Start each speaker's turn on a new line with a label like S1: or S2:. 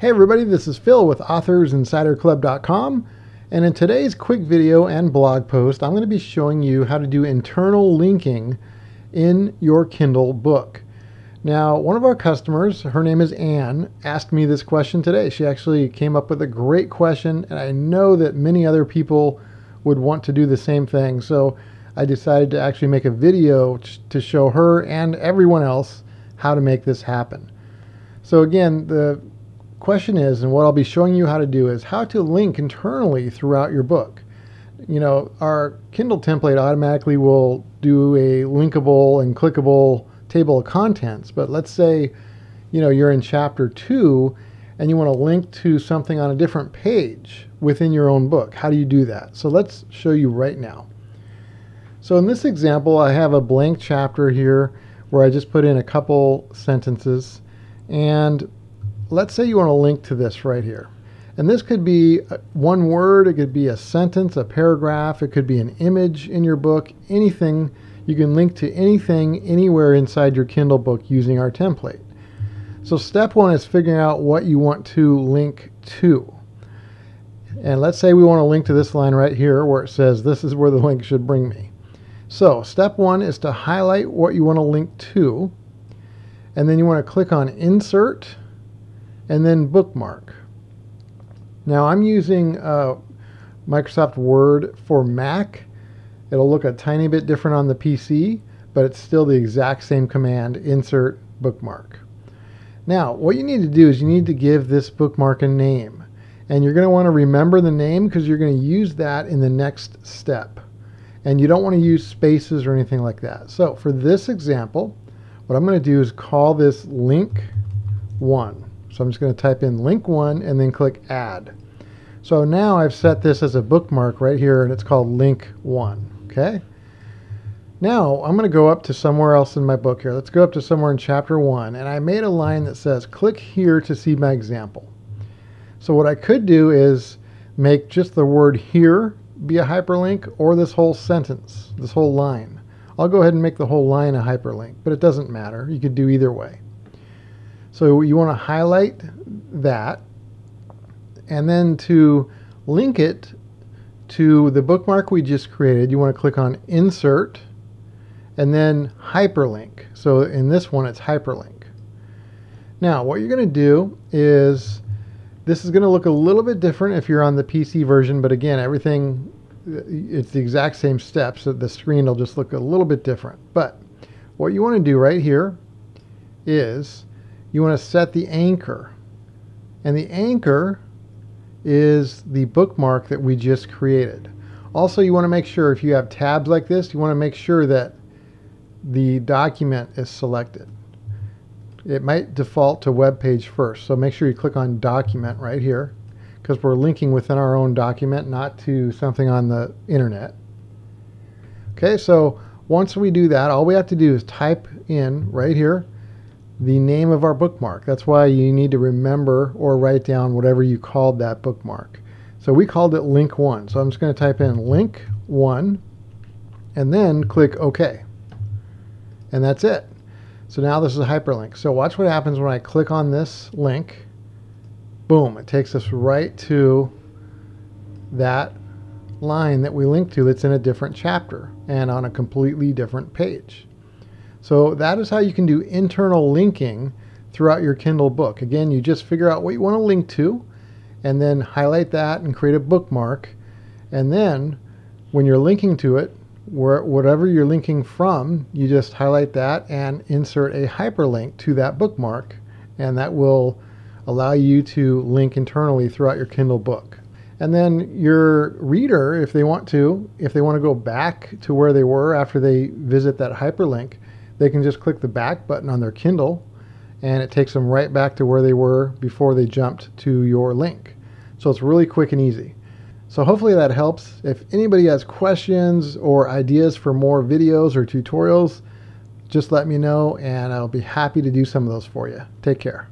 S1: Hey everybody, this is Phil with AuthorsInsiderClub.com and in today's quick video and blog post I'm going to be showing you how to do internal linking in your Kindle book. Now one of our customers, her name is Anne, asked me this question today. She actually came up with a great question and I know that many other people would want to do the same thing so I decided to actually make a video to show her and everyone else how to make this happen. So again, the question is, and what I'll be showing you how to do is how to link internally throughout your book. You know, our Kindle template automatically will do a linkable and clickable table of contents, but let's say, you know, you're in chapter two and you want to link to something on a different page within your own book. How do you do that? So let's show you right now. So in this example, I have a blank chapter here where I just put in a couple sentences and let's say you want to link to this right here. And this could be uh, one word, it could be a sentence, a paragraph, it could be an image in your book, anything. You can link to anything anywhere inside your Kindle book using our template. So step one is figuring out what you want to link to. And let's say we want to link to this line right here where it says this is where the link should bring me. So step one is to highlight what you want to link to. And then you want to click on insert and then bookmark. Now I'm using uh, Microsoft Word for Mac. It'll look a tiny bit different on the PC, but it's still the exact same command, insert bookmark. Now, what you need to do is you need to give this bookmark a name. And you're going to want to remember the name because you're going to use that in the next step. And you don't want to use spaces or anything like that. So for this example, what I'm going to do is call this link 1. So I'm just going to type in link one and then click add. So now I've set this as a bookmark right here and it's called link one. Okay. Now I'm going to go up to somewhere else in my book here. Let's go up to somewhere in chapter one and I made a line that says click here to see my example. So what I could do is make just the word here be a hyperlink or this whole sentence, this whole line. I'll go ahead and make the whole line a hyperlink, but it doesn't matter. You could do either way. So you want to highlight that and then to link it to the bookmark we just created, you want to click on Insert and then Hyperlink. So in this one, it's Hyperlink. Now, what you're going to do is this is going to look a little bit different if you're on the PC version, but again, everything, it's the exact same steps. So the screen will just look a little bit different. But what you want to do right here is you want to set the anchor. And the anchor is the bookmark that we just created. Also, you want to make sure if you have tabs like this, you want to make sure that the document is selected. It might default to web page first, so make sure you click on document right here because we're linking within our own document, not to something on the internet. Okay, so once we do that, all we have to do is type in right here the name of our bookmark. That's why you need to remember or write down whatever you called that bookmark. So we called it link one. So I'm just going to type in link one and then click OK. And that's it. So now this is a hyperlink. So watch what happens when I click on this link. Boom, it takes us right to that line that we linked to that's in a different chapter and on a completely different page. So that is how you can do internal linking throughout your Kindle book. Again, you just figure out what you want to link to and then highlight that and create a bookmark. And then when you're linking to it, where, whatever you're linking from, you just highlight that and insert a hyperlink to that bookmark. And that will allow you to link internally throughout your Kindle book. And then your reader, if they want to, if they want to go back to where they were after they visit that hyperlink, they can just click the back button on their Kindle and it takes them right back to where they were before they jumped to your link. So it's really quick and easy. So hopefully that helps. If anybody has questions or ideas for more videos or tutorials, just let me know and I'll be happy to do some of those for you. Take care.